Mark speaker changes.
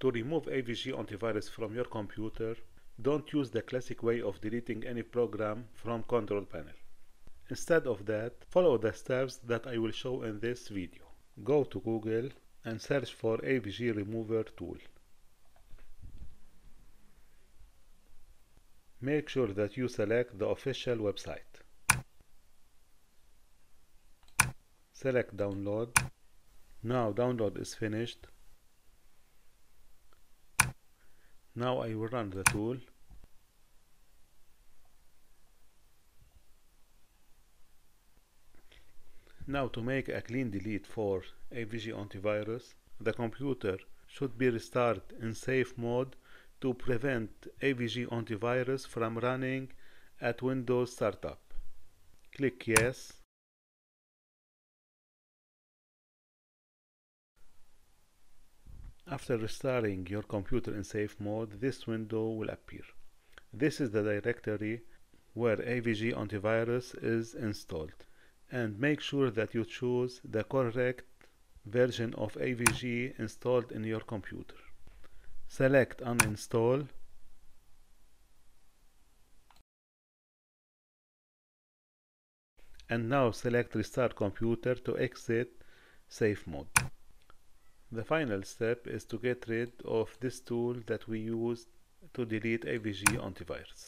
Speaker 1: To remove AVG antivirus from your computer, don't use the classic way of deleting any program from control panel. Instead of that, follow the steps that I will show in this video. Go to Google and search for AVG Remover tool. Make sure that you select the official website. Select download. Now download is finished. Now I will run the tool. Now to make a clean delete for AVG antivirus, the computer should be restarted in safe mode to prevent AVG antivirus from running at Windows startup. Click yes. After restarting your computer in safe mode, this window will appear. This is the directory where AVG antivirus is installed and make sure that you choose the correct version of AVG installed in your computer. Select uninstall and now select restart computer to exit safe mode. The final step is to get rid of this tool that we used to delete AVG antivirus.